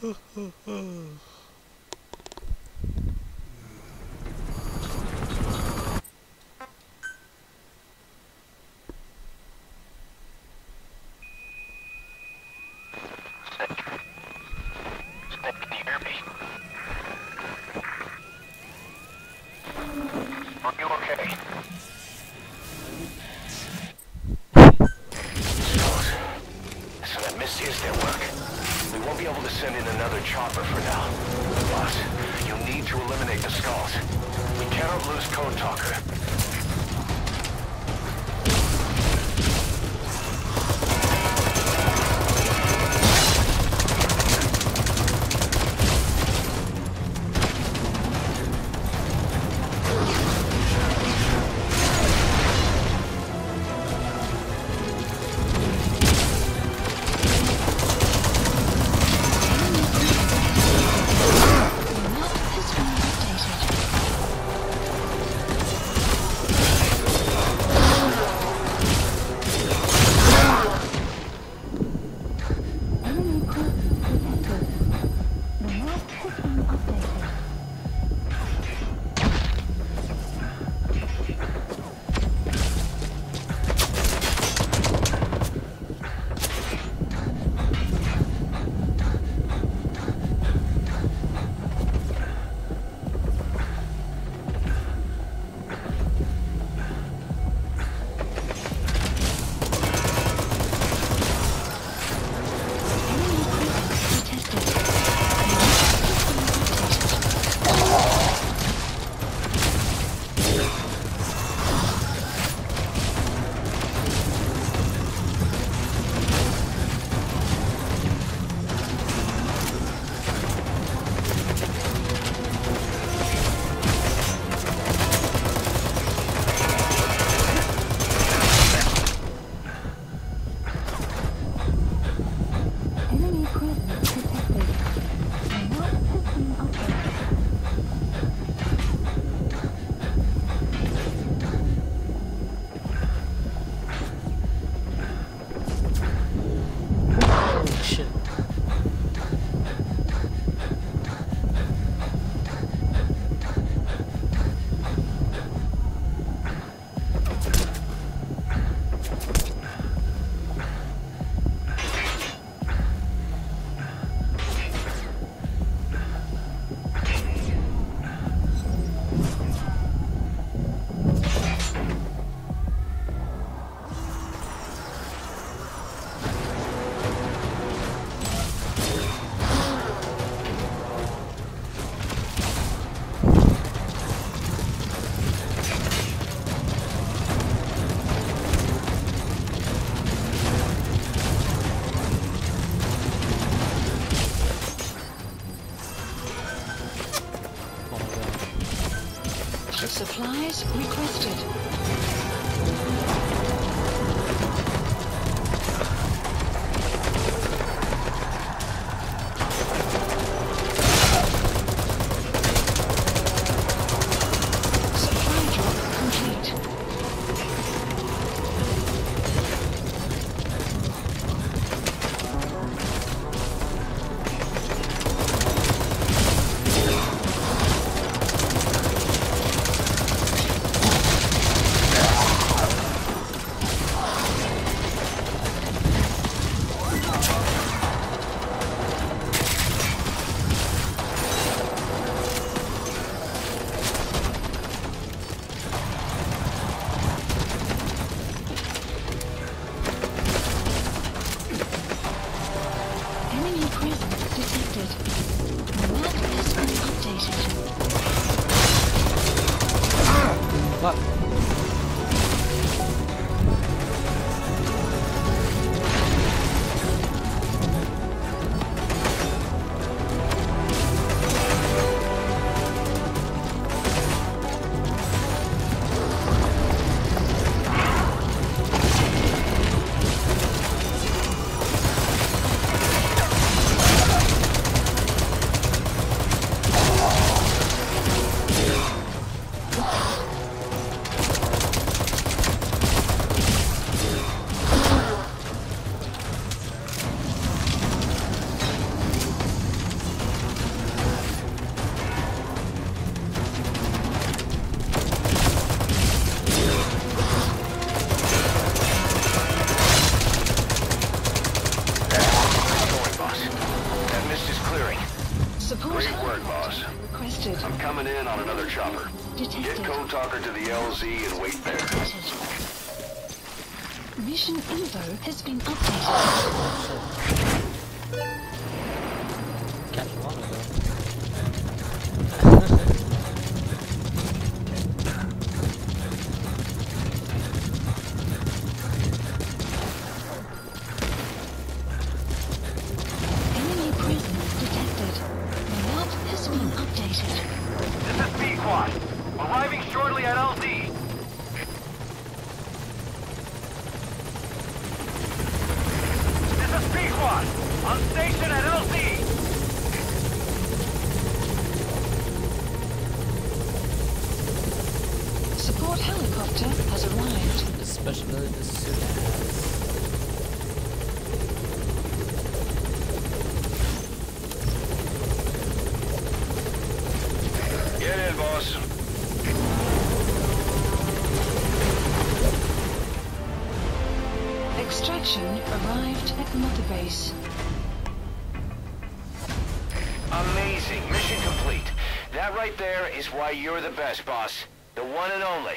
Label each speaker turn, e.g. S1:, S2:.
S1: Thank you, Herbie. send in another chopper for now. Boss, you need to eliminate the skulls. We cannot lose Code Talker.
S2: Supplies requested.
S3: luck. Support. Great work,
S2: boss. Requested. I'm coming in on another chopper. Detected. Get
S3: Code
S1: Talker to the LZ and wait there. Detected.
S2: Mission info has been updated.
S1: This. On station at LZ.
S2: Support helicopter has arrived.
S3: Especially the suit.
S2: Extraction arrived at Mother Base.
S1: Amazing. Mission complete. That right there is why you're the best, boss. The one and only.